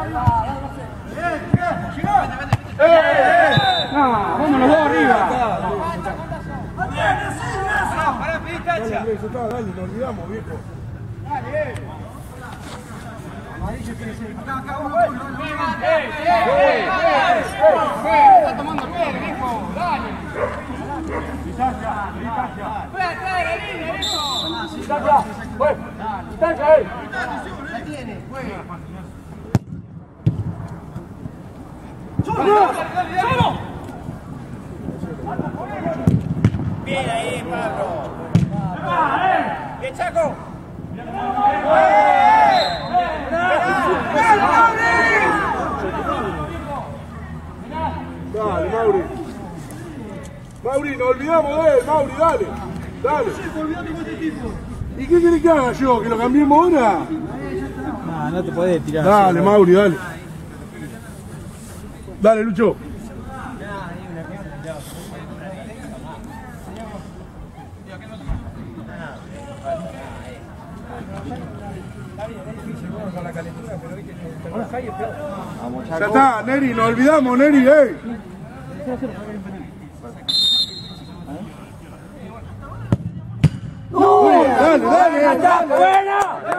No, vamos. Dale, dale, lo olvidamos, viejo. Está tomando viejo. Dale. Distancia, distancia. Fue atrás de la. Distancia, pues. Distancia, eh. Bien ahí, Pablo. Bien, Chaco. Dale, Mauri. Mauri, nos olvidamos de él, Mauri, dale. Dale. ¿Y qué querés que haga yo? ¿Que lo cambiemos ahora? No, no te podés tirar. Dale, Mauri, dale. Dale, Lucho. Ya está, Neri, nos olvidamos, Neri, eh. Dale, dale. ¡Buena!